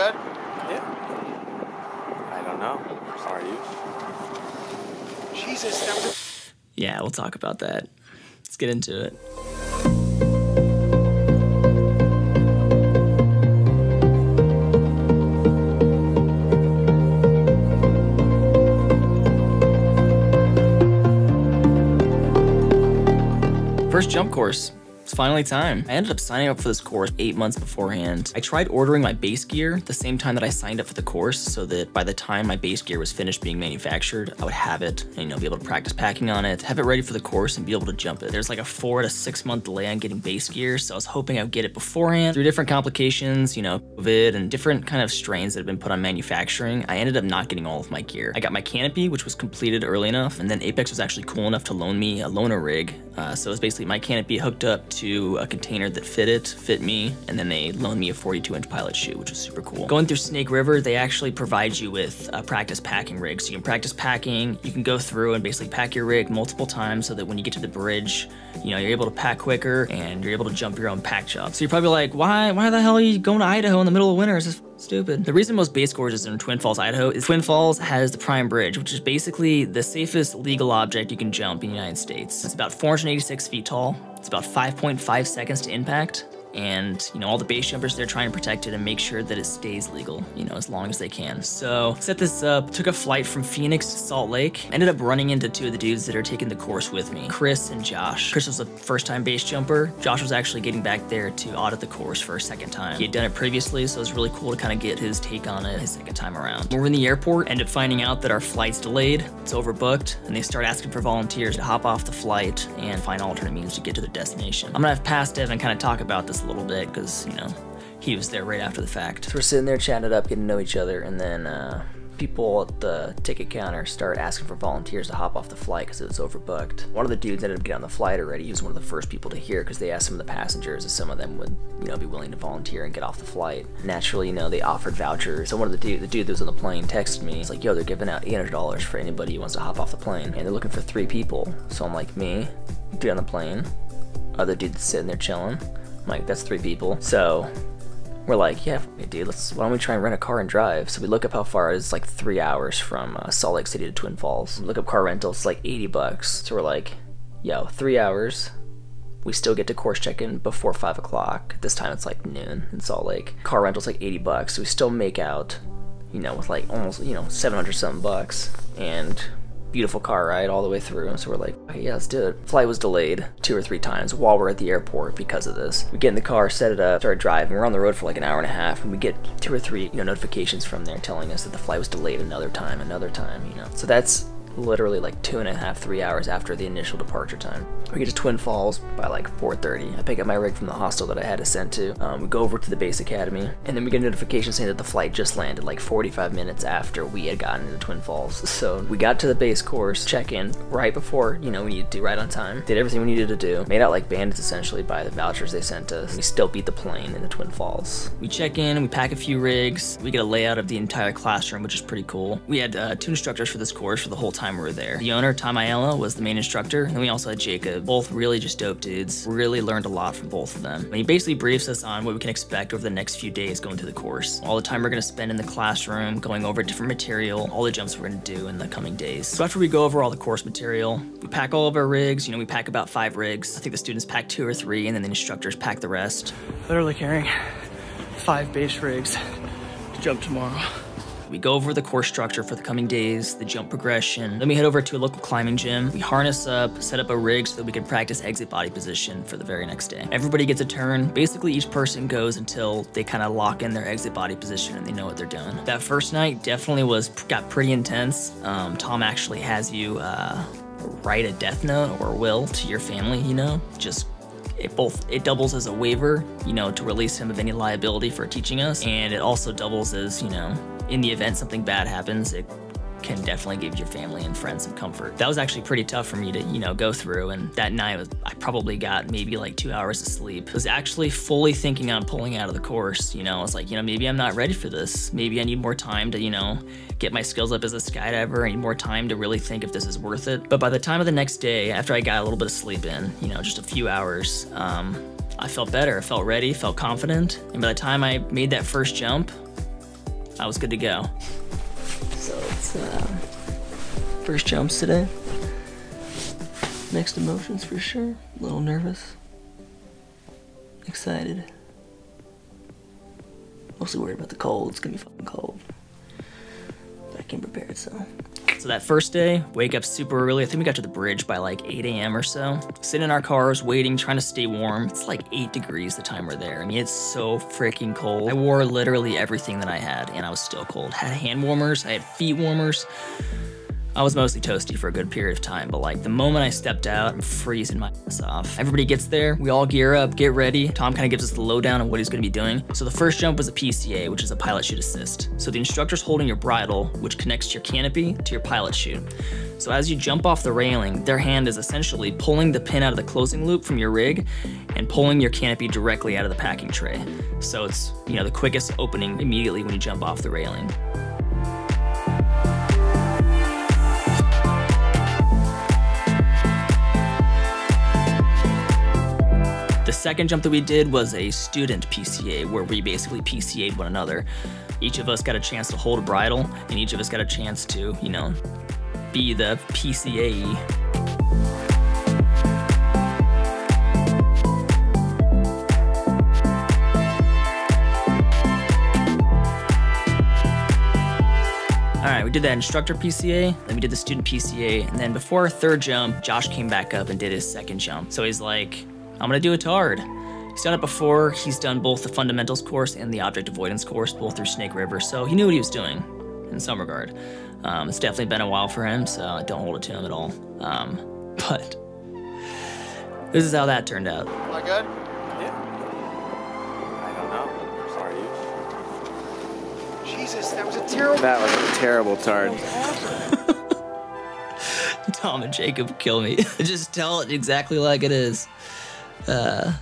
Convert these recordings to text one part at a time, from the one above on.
good? Yeah. I don't know. Are you? Jesus, that was Yeah, we'll talk about that. Let's get into it. First jump course. Finally time. I ended up signing up for this course eight months beforehand. I tried ordering my base gear the same time that I signed up for the course so that by the time my base gear was finished being manufactured, I would have it and you know be able to practice packing on it, have it ready for the course and be able to jump it. There's like a four to six month delay on getting base gear, so I was hoping I would get it beforehand. Through different complications, you know, COVID and different kind of strains that have been put on manufacturing, I ended up not getting all of my gear. I got my canopy, which was completed early enough, and then Apex was actually cool enough to loan me a loaner rig. Uh, so it was basically my canopy hooked up to a container that fit it, fit me, and then they loaned me a 42 inch pilot chute, which was super cool. Going through Snake River, they actually provide you with a practice packing rig. So you can practice packing, you can go through and basically pack your rig multiple times so that when you get to the bridge, you know, you're able to pack quicker and you're able to jump your own pack job. So you're probably like, why, why the hell are you going to Idaho in the middle of winter? Is this stupid? The reason most base courses are in Twin Falls, Idaho is Twin Falls has the Perrine Bridge, which is basically the safest legal object you can jump in the United States. It's about 486 feet tall. It's about 5.5 seconds to impact and you know all the base jumpers they're trying to protect it and make sure that it stays legal you know as long as they can. So set this up took a flight from phoenix to salt lake ended up running into two of the dudes that are taking the course with me chris and josh. Chris was a first time base jumper. Josh was actually getting back there to audit the course for a second time. He had done it previously so it was really cool to kind of get his take on it his second time around. We're in the airport end up finding out that our flight's delayed it's overbooked and they start asking for volunteers to hop off the flight and find alternate means to get to their destination. I'm gonna have past Devon kind of talk about this a little bit because you know he was there right after the fact. So we're sitting there chatting up, getting to know each other, and then uh, people at the ticket counter start asking for volunteers to hop off the flight because it was overbooked. One of the dudes ended up getting on the flight already. He was one of the first people to hear because they asked some of the passengers if some of them would, you know, be willing to volunteer and get off the flight. Naturally, you know, they offered vouchers. So one of the dude, the dude that was on the plane texted me. He's like, "Yo, they're giving out $800 for anybody who wants to hop off the plane, and they're looking for three people." So I'm like, me, dude on the plane, other dude sitting there chilling. Like, that's three people. So we're like, yeah, dude, let's. Why don't we try and rent a car and drive? So we look up how far it is. Like three hours from uh, Salt Lake City to Twin Falls. Look up car rentals. It's like 80 bucks. So we're like, yo, three hours. We still get to course check-in before five o'clock. This time it's like noon in Salt Lake. Car rental's like 80 bucks. So we still make out, you know, with like almost, you know, 700 something bucks. And beautiful car ride all the way through. So we're like, okay, yeah, let's do it. Flight was delayed two or three times while we're at the airport because of this. We get in the car, set it up, start driving. We're on the road for like an hour and a half, and we get two or three, you know, notifications from there telling us that the flight was delayed another time, another time, you know. So that's literally like two and a half, three hours after the initial departure time. We get to Twin Falls by like 4.30. I pick up my rig from the hostel that I had to send to. Um, we go over to the base academy, and then we get a notification saying that the flight just landed like 45 minutes after we had gotten into Twin Falls. So we got to the base course, check-in right before, you know, we needed to, do right on time. Did everything we needed to do. Made out like bandits essentially by the vouchers they sent us. We still beat the plane in the Twin Falls. We check in, we pack a few rigs, we get a layout of the entire classroom, which is pretty cool. We had uh, two instructors for this course for the whole time we were there. The owner, Tom Aiello, was the main instructor, and we also had Jacob. Both really just dope dudes. Really learned a lot from both of them. And he basically briefs us on what we can expect over the next few days going through the course. All the time we're gonna spend in the classroom, going over different material, all the jumps we're gonna do in the coming days. So after we go over all the course material, we pack all of our rigs. You know, we pack about five rigs. I think the students pack two or three, and then the instructors pack the rest. Literally carrying five base rigs to jump tomorrow. We go over the course structure for the coming days, the jump progression. Then we head over to a local climbing gym. We harness up, set up a rig so that we can practice exit body position for the very next day. Everybody gets a turn. Basically, each person goes until they kind of lock in their exit body position and they know what they're doing. That first night definitely was got pretty intense. Um, Tom actually has you uh, write a death note or will to your family, you know, just it both it doubles as a waiver, you know, to release him of any liability for teaching us, and it also doubles as, you know, in the event something bad happens, it can definitely give your family and friends some comfort. That was actually pretty tough for me to, you know, go through. And that night, was, I probably got maybe like two hours of sleep. I was actually fully thinking on pulling out of the course. You know, I was like, you know, maybe I'm not ready for this. Maybe I need more time to, you know, get my skills up as a skydiver. I need more time to really think if this is worth it. But by the time of the next day, after I got a little bit of sleep in, you know, just a few hours, um, I felt better. I felt ready, felt confident. And by the time I made that first jump, I was good to go. It's uh, first jumps today. Mixed emotions for sure. A little nervous. Excited. Mostly worried about the cold. It's gonna be fucking cold. But I came prepared, so. So that first day, wake up super early. I think we got to the bridge by like 8 a.m. or so. Sit in our cars, waiting, trying to stay warm. It's like 8 degrees the time we're there. I mean, it's so freaking cold. I wore literally everything that I had, and I was still cold. Had hand warmers, I had feet warmers. I was mostly toasty for a good period of time, but like the moment I stepped out, I'm freezing my ass off. Everybody gets there, we all gear up, get ready. Tom kind of gives us the lowdown on what he's gonna be doing. So the first jump was a PCA, which is a pilot chute assist. So the instructor's holding your bridle, which connects your canopy to your pilot chute. So as you jump off the railing, their hand is essentially pulling the pin out of the closing loop from your rig and pulling your canopy directly out of the packing tray. So it's, you know, the quickest opening immediately when you jump off the railing. Second jump that we did was a student PCA where we basically PCA'd one another. Each of us got a chance to hold a bridle and each of us got a chance to, you know, be the PCA. All right, we did that instructor PCA, then we did the student PCA, and then before our third jump, Josh came back up and did his second jump. So he's like, I'm gonna do a tard. He's done it before, he's done both the fundamentals course and the object avoidance course, both through Snake River, so he knew what he was doing in some regard. Um, it's definitely been a while for him, so I don't hold it to him at all. Um, but this is how that turned out. Am I good? Yeah. I don't know. Sorry, you. Jesus, that was a terrible. That was a terrible tard. Tom and Jacob kill me. Just tell it exactly like it is. Uh,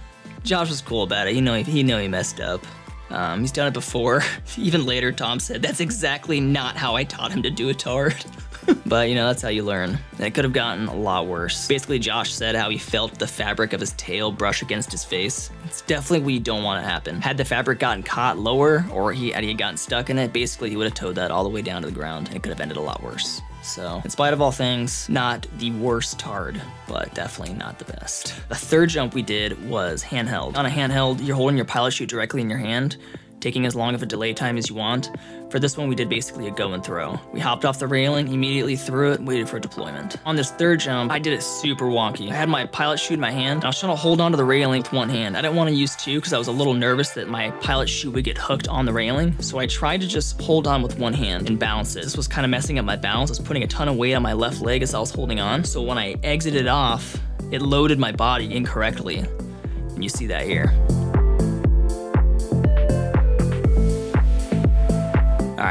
Josh was cool about it. You know he, he know he messed up. Um, he's done it before. Even later, Tom said that's exactly not how I taught him to do a tard. but you know that's how you learn. And it could have gotten a lot worse. Basically, Josh said how he felt the fabric of his tail brush against his face. It's definitely what you don't want to happen. Had the fabric gotten caught lower, or he had he gotten stuck in it, basically he would have towed that all the way down to the ground, it could have ended a lot worse. So, in spite of all things, not the worst tard, but definitely not the best. The third jump we did was handheld. On a handheld, you're holding your pilot chute directly in your hand, taking as long of a delay time as you want. For this one, we did basically a go and throw. We hopped off the railing, immediately threw it, waited for deployment. On this third jump, I did it super wonky. I had my pilot chute in my hand, and I was trying to hold onto the railing with one hand. I didn't want to use two because I was a little nervous that my pilot chute would get hooked on the railing, so I tried to just hold on with one hand and balance it. This was kind of messing up my balance. I was putting a ton of weight on my left leg as I was holding on, so when I exited off, it loaded my body incorrectly. And you see that here.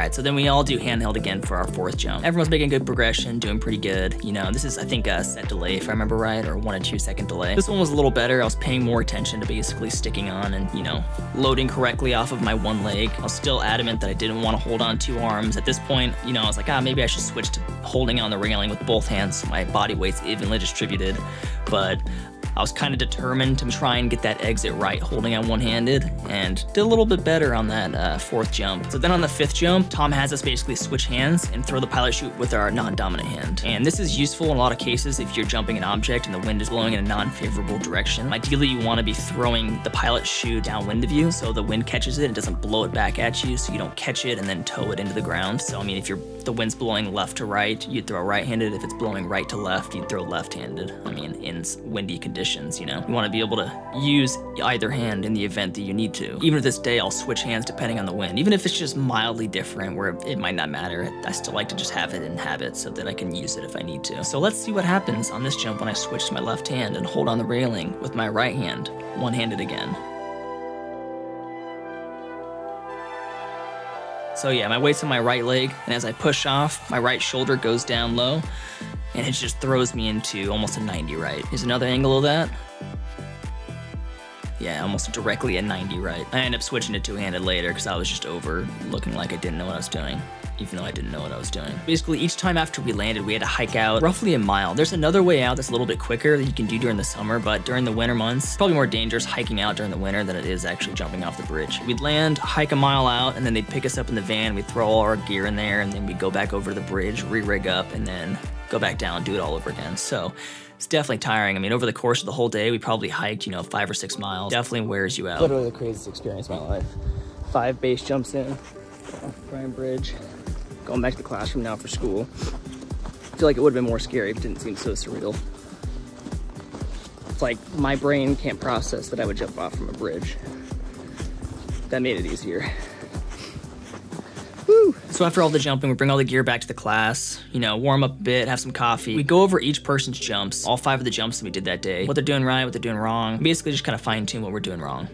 Right, so then we all do handheld again for our fourth jump. Everyone's making good progression, doing pretty good. You know, this is, I think, a set delay, if I remember right, or one and two second delay. This one was a little better. I was paying more attention to basically sticking on and, you know, loading correctly off of my one leg. I was still adamant that I didn't want to hold on two arms. At this point, you know, I was like, ah, maybe I should switch to holding on the railing with both hands. My body weight's evenly distributed. But I was kind of determined to try and get that exit right, holding on one-handed, and did a little bit better on that uh, fourth jump. So then on the fifth jump, Tom has us basically switch hands and throw the pilot chute with our non-dominant hand. And this is useful in a lot of cases if you're jumping an object and the wind is blowing in a non-favorable direction. Ideally, you want to be throwing the pilot chute downwind of you so the wind catches it and doesn't blow it back at you so you don't catch it and then tow it into the ground. So I mean, if you're the wind's blowing left to right, you'd throw right-handed. If it's blowing right to left, you'd throw left-handed. I mean, in windy conditions, you know? You want to be able to use either hand in the event that you need to. Even to this day, I'll switch hands depending on the wind. Even if it's just mildly different where it might not matter, I still like to just have it in habit so that I can use it if I need to. So let's see what happens on this jump when I switch to my left hand and hold on the railing with my right hand, one-handed again. So yeah, my weight's on my right leg, and as I push off, my right shoulder goes down low, and it just throws me into almost a 90 right. Here's another angle of that. Yeah, almost directly at 90 right. I end up switching to two-handed later because I was just over looking like I didn't know what I was doing even though I didn't know what I was doing. Basically, each time after we landed, we had to hike out roughly a mile. There's another way out that's a little bit quicker that you can do during the summer, but during the winter months, probably more dangerous hiking out during the winter than it is actually jumping off the bridge. We'd land, hike a mile out, and then they'd pick us up in the van, we'd throw all our gear in there, and then we'd go back over to the bridge, re-rig up, and then go back down, do it all over again. So it's definitely tiring. I mean, over the course of the whole day, we probably hiked, you know, five or six miles. Definitely wears you out. Literally the craziest experience of my life. Five base jumps in, Perrine Bridge, going back to the classroom now for school. I feel like it would have been more scary if it didn't seem so surreal. It's like my brain can't process that I would jump off from a bridge. That made it easier. So after all the jumping, we bring all the gear back to the class, you know, warm up a bit, have some coffee. We go over each person's jumps, all five of the jumps that we did that day, what they're doing right, what they're doing wrong. Basically just kind of fine tune what we're doing wrong.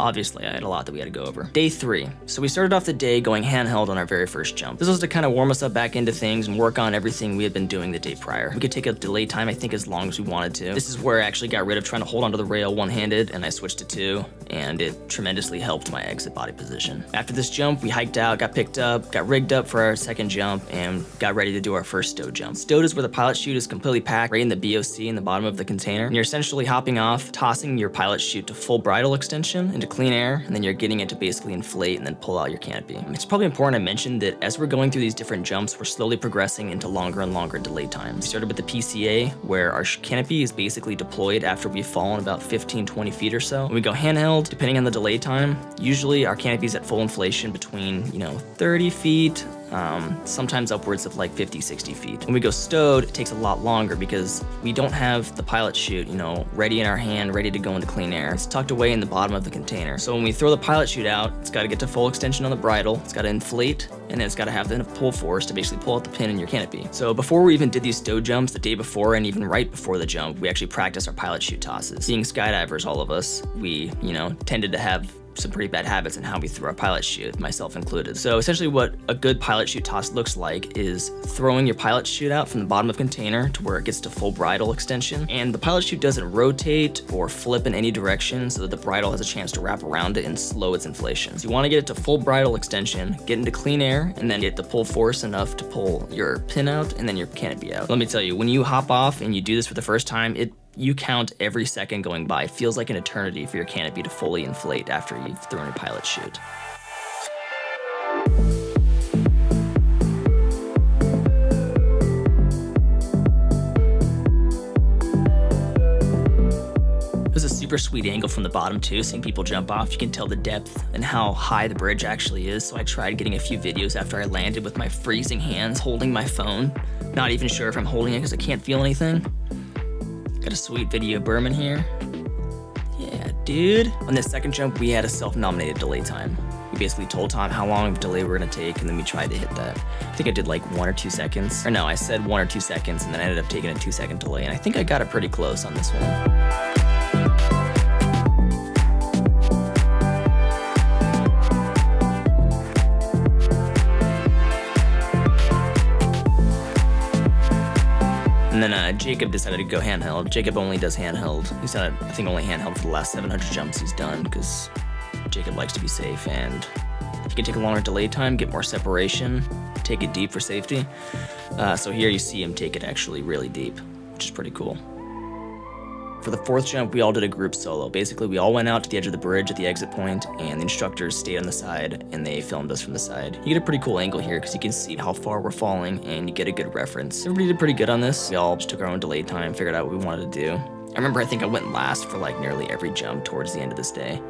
Obviously, I had a lot that we had to go over. Day three. So we started off the day going handheld on our very first jump. This was to kind of warm us up back into things and work on everything we had been doing the day prior. We could take a delay time, I think, as long as we wanted to. This is where I actually got rid of trying to hold onto the rail one-handed and I switched to two, and it tremendously helped my exit body position. After this jump, we hiked out, got picked up, got rigged up for our second jump, and got ready to do our first stowed jump. Stowed is where the pilot chute is completely packed right in the BOC in the bottom of the container. And you're essentially hopping off, tossing your pilot chute to full bridle extension into clean air, and then you're getting it to basically inflate and then pull out your canopy. It's probably important I mention that as we're going through these different jumps, we're slowly progressing into longer and longer delay times. We started with the PCA, where our canopy is basically deployed after we've fallen about 15, 20 feet or so. When we go handheld, depending on the delay time, usually our canopy is at full inflation between, you know, 30 feet um, sometimes upwards of like 50, 60 feet. When we go stowed, it takes a lot longer because we don't have the pilot chute, you know, ready in our hand, ready to go into clean air. It's tucked away in the bottom of the container. So when we throw the pilot chute out, it's got to get to full extension on the bridle, it's got to inflate, and then it's got to have the pull force to basically pull out the pin in your canopy. So before we even did these stow jumps, the day before and even right before the jump, we actually practiced our pilot chute tosses. Being skydivers, all of us, we, you know, tended to have some pretty bad habits in how we throw our pilot chute, myself included. So essentially what a good pilot chute toss looks like is throwing your pilot chute out from the bottom of the container to where it gets to full bridle extension. And the pilot chute doesn't rotate or flip in any direction so that the bridle has a chance to wrap around it and slow its inflation. So you wanna get it to full bridle extension, get into clean air, and then get the pull force enough to pull your pin out and then your canopy out. Let me tell you, when you hop off and you do this for the first time, it you count every second going by. It feels like an eternity for your canopy to fully inflate after you've thrown your pilot chute. Was a super sweet angle from the bottom too, seeing people jump off. You can tell the depth and how high the bridge actually is. So I tried getting a few videos after I landed with my freezing hands holding my phone. Not even sure if I'm holding it because I can't feel anything. Got a sweet video Berman here. Yeah, dude. On this second jump, we had a self-nominated delay time. We basically told Tom how long of delay we are gonna take, and then we tried to hit that. I think I did like one or two seconds. Or no, I said one or two seconds, and then I ended up taking a two second delay, and I think I got it pretty close on this one. And then uh, Jacob decided to go handheld. Jacob only does handheld. He's done, I think, only handheld for the last 700 jumps he's done because Jacob likes to be safe and he can take a longer delay time, get more separation, take it deep for safety. Uh, so here you see him take it actually really deep, which is pretty cool. For the fourth jump, we all did a group solo. Basically, we all went out to the edge of the bridge at the exit point, and the instructors stayed on the side, and they filmed us from the side. You get a pretty cool angle here, because you can see how far we're falling, and you get a good reference. Everybody did pretty good on this. We all just took our own delay time, figured out what we wanted to do. I remember I think I went last for like nearly every jump towards the end of this day.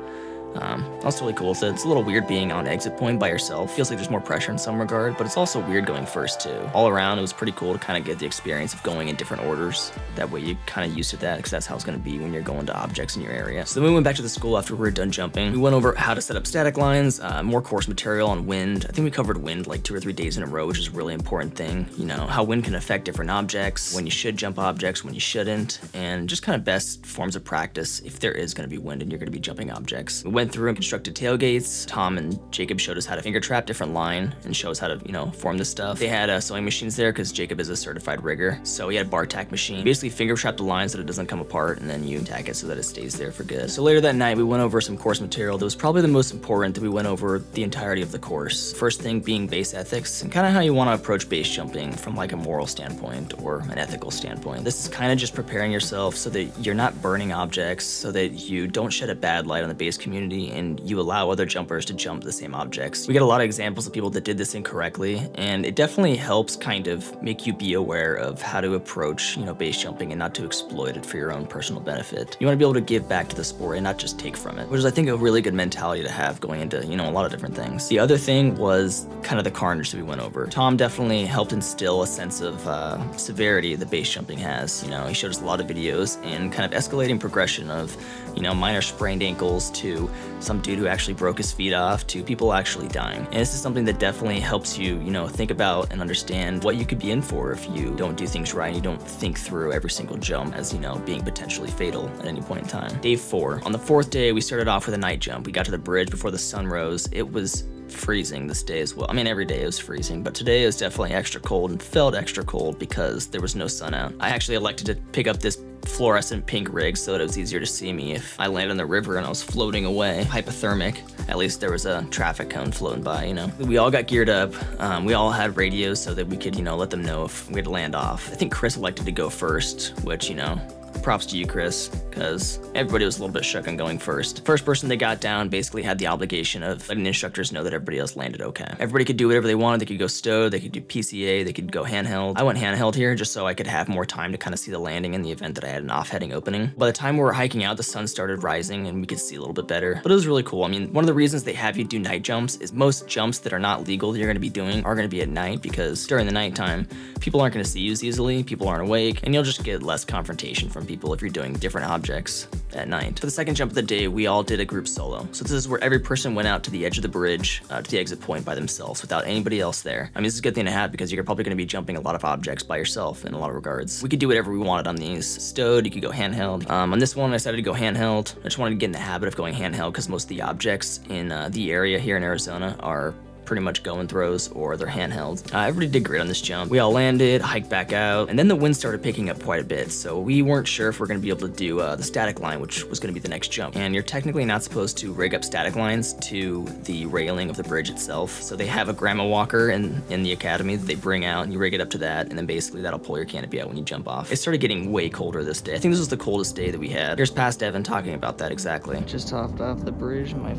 Um, that's really cool. So it's a little weird being on exit point by yourself. Feels like there's more pressure in some regard, but it's also weird going first too. All around, it was pretty cool to kind of get the experience of going in different orders. That way you kind of used to that because that's how it's going to be when you're going to objects in your area. So then we went back to the school after we were done jumping. We went over how to set up static lines, uh, more course material on wind. I think we covered wind like two or three days in a row, which is a really important thing. You know, how wind can affect different objects, when you should jump objects, when you shouldn't, and just kind of best forms of practice if there is going to be wind and you're going to be jumping objects. We went through and constructed tailgates. Tom and Jacob showed us how to finger trap different line and show us how to, you know, form the stuff. They had uh, sewing machines there because Jacob is a certified rigger. So he had a bar tack machine. Basically finger trap the line so that it doesn't come apart and then you tack it so that it stays there for good. So later that night, we went over some course material that was probably the most important that we went over the entirety of the course. First thing being base ethics and kind of how you want to approach base jumping from like a moral standpoint or an ethical standpoint. This is kind of just preparing yourself so that you're not burning objects, so that you don't shed a bad light on the base community and you allow other jumpers to jump the same objects. We get a lot of examples of people that did this incorrectly, and it definitely helps kind of make you be aware of how to approach, you know, base jumping and not to exploit it for your own personal benefit. You want to be able to give back to the sport and not just take from it, which is I think a really good mentality to have going into, you know, a lot of different things. The other thing was kind of the carnage that we went over. Tom definitely helped instill a sense of uh, severity that base jumping has. You know, he showed us a lot of videos and kind of escalating progression of, you know, minor sprained ankles to some dude who actually broke his feet off to people actually dying. And this is something that definitely helps you, you know, think about and understand what you could be in for if you don't do things right and you don't think through every single jump as, you know, being potentially fatal at any point in time. Day four. On the fourth day, we started off with a night jump. We got to the bridge before the sun rose. It was freezing this day as well. I mean, every day it was freezing, but today is definitely extra cold and felt extra cold because there was no sun out. I actually elected to pick up this fluorescent pink rig so that it was easier to see me if I landed in the river and I was floating away, hypothermic. At least there was a traffic cone floating by, you know. We all got geared up. Um, we all had radios so that we could, you know, let them know if we had to land off. I think Chris elected to go first, which, you know, props to you, Chris, because everybody was a little bit shook on going first. First person they got down basically had the obligation of letting instructors know that everybody else landed okay. Everybody could do whatever they wanted. They could go stowed, they could do PCA, they could go handheld. I went handheld here just so I could have more time to kind of see the landing in the event that I had an off-heading opening. By the time we were hiking out, the sun started rising and we could see a little bit better, but it was really cool. I mean, one of the reasons they have you do night jumps is most jumps that are not legal that you're gonna be doing are gonna be at night because during the nighttime, people aren't gonna see you as easily, people aren't awake, and you'll just get less confrontation from people if you're doing different objects at night. For the second jump of the day, we all did a group solo. So this is where every person went out to the edge of the bridge, uh, to the exit point by themselves without anybody else there. I mean, this is a good thing to have because you're probably gonna be jumping a lot of objects by yourself in a lot of regards. We could do whatever we wanted on these. Stowed, you could go handheld. Um, on this one, I decided to go handheld. I just wanted to get in the habit of going handheld because most of the objects in uh, the area here in Arizona are pretty much go and throws or they're handheld. Uh, everybody did great on this jump. We all landed, hiked back out, and then the wind started picking up quite a bit, so we weren't sure if we're gonna be able to do uh, the static line, which was gonna be the next jump. And you're technically not supposed to rig up static lines to the railing of the bridge itself. So they have a grandma walker in, in the academy that they bring out, and you rig it up to that, and then basically that'll pull your canopy out when you jump off. It started getting way colder this day. I think this was the coldest day that we had. Here's past Devon talking about that exactly. Just hopped off the bridge, my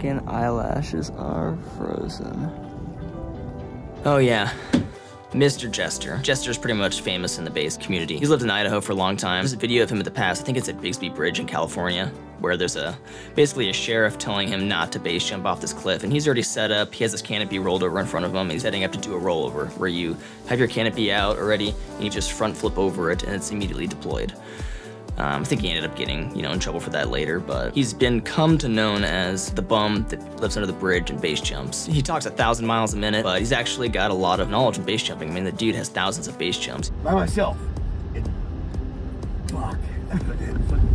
fucking eyelashes are frozen. Oh yeah, Mr. Jester. Jester's pretty much famous in the base community. He's lived in Idaho for a long time. There's a video of him in the past, I think it's at Bixby Bridge in California, where there's a basically a sheriff telling him not to base jump off this cliff. And he's already set up, he has his canopy rolled over in front of him, and he's heading up to do a rollover, where you have your canopy out already, and you just front flip over it, and it's immediately deployed. Um, I think he ended up getting, you know, in trouble for that later, but he's been come to known as the bum that lives under the bridge and base jumps. He talks a thousand miles a minute, but he's actually got a lot of knowledge in base jumping. I mean, the dude has thousands of base jumps. By myself. It, fuck.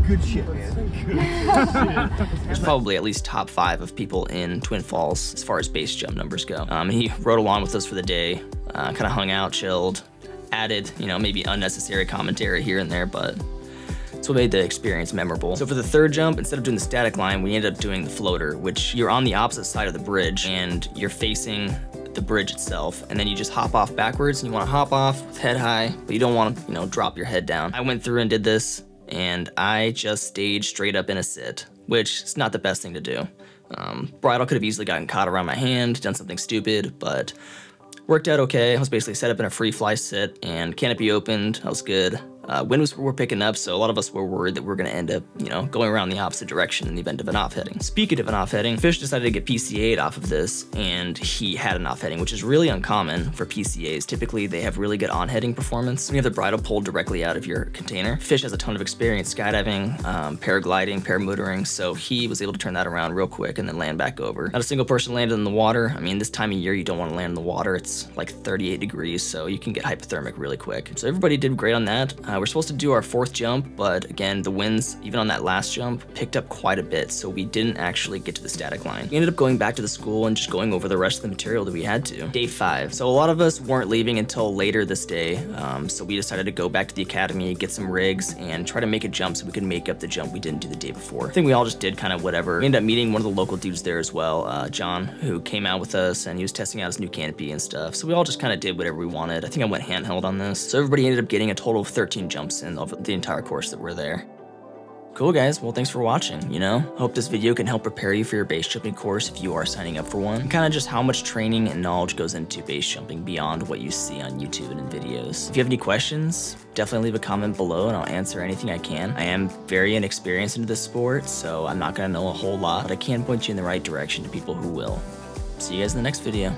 Good shit, man. There's probably at least top five of people in Twin Falls as far as base jump numbers go. Um, he rode along with us for the day, uh, kind of hung out, chilled, added, you know, maybe unnecessary commentary here and there, but that's what made the experience memorable. So for the third jump, instead of doing the static line, we ended up doing the floater, which you're on the opposite side of the bridge and you're facing the bridge itself. And then you just hop off backwards and you want to hop off with head high but you don't want to you know drop your head down. I went through and did this and i just stayed straight up in a sit which is not the best thing to do. Um, bridle could have easily gotten caught around my hand done something stupid but worked out okay. I was basically set up in a free fly sit and canopy opened. I was good uh, wind was were picking up, so a lot of us were worried that we are going to end up, you know, going around the opposite direction in the event of an off-heading. Speaking of an off-heading, Fish decided to get PCA'd off of this, and he had an off-heading, which is really uncommon for PCAs. Typically, they have really good on-heading performance. When you have the bridle pulled directly out of your container, Fish has a ton of experience skydiving, um, paragliding, paramotoring, so he was able to turn that around real quick and then land back over. Not a single person landed in the water. I mean, this time of year, you don't want to land in the water. It's like 38 degrees, so you can get hypothermic really quick. So everybody did great on that. Uh, we're supposed to do our fourth jump, but again, the winds, even on that last jump, picked up quite a bit, so we didn't actually get to the static line. We ended up going back to the school and just going over the rest of the material that we had to. Day five. So a lot of us weren't leaving until later this day, um, so we decided to go back to the academy, get some rigs, and try to make a jump so we could make up the jump we didn't do the day before. I think we all just did kind of whatever. We ended up meeting one of the local dudes there as well, uh, John, who came out with us and he was testing out his new canopy and stuff. So we all just kind of did whatever we wanted. I think I went handheld on this. So everybody ended up getting a total of 13 jumps in of the entire course that we're there. Cool guys, well thanks for watching, you know? Hope this video can help prepare you for your base jumping course if you are signing up for one. And kind of just how much training and knowledge goes into base jumping beyond what you see on YouTube and in videos. If you have any questions, definitely leave a comment below and I'll answer anything I can. I am very inexperienced into this sport, so I'm not gonna know a whole lot, but I can point you in the right direction to people who will. See you guys in the next video.